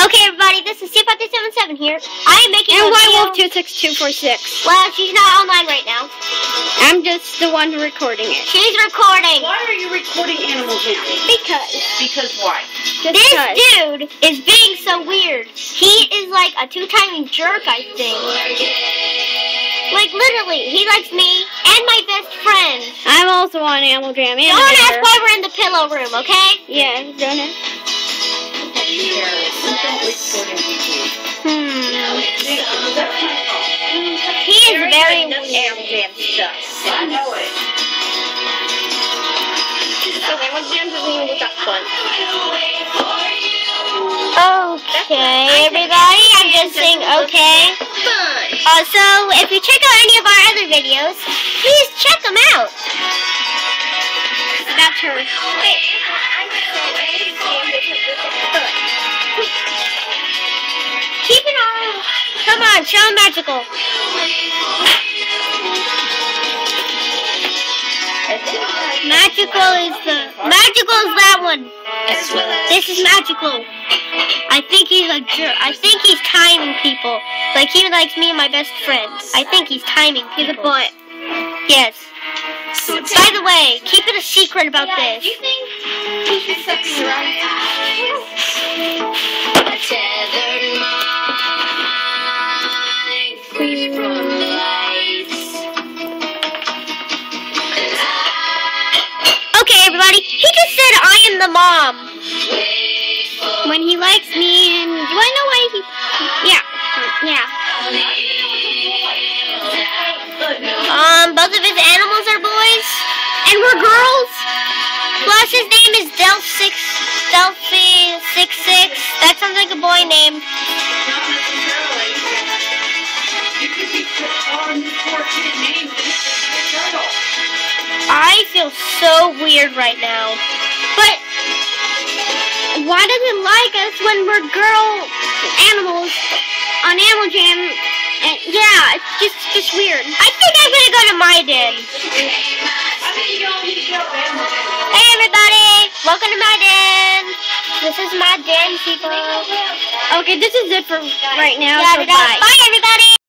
Okay, everybody, this is C577 here. I am making And a White video. Wolf 26246. Well, she's not online right now. I'm just the one recording it. She's recording. Why are you recording Animal Jam? Because Because why? Just this 'cause. dude is being so weird. He is like a two-timing jerk, I think. Like, literally, he likes me and my best friend. I'm also on Animal Jam. And Don't ask Anchor. why we're in the pillow room, okay? Yeah, don't it? Jam stuff. I know it. Jam doesn't even look that fun. Okay, everybody, I'm just saying okay. Uh, so, if you check out any of our other videos, please check them out. That's her. Keep it on. Come on, show 'em magical. Magical is the magical is that one. This is magical. I think he's a jerk. I think he's timing people. Like he likes me and my best friend. I think he's timing He's a people. butt. Yes. By the way, keep it a secret about this. Okay, everybody. He just said I am the mom. When he likes me and do I know why he? Yeah, yeah. Um, both of his animals are boys, and we're girls. Plus, his name is Delph Six Delphi Six Six. That sounds like a boy name. I feel so weird right now. But Why does it like us when we're girl animals on Animal Jam? And yeah, it's just just weird. I think I'm gonna go to my den. I think you don't need to get up Animal Jam. Hey, everybody! Welcome to my den. This is my den, people. Okay, this is it for right now. Yeah, so bye. Bye, everybody.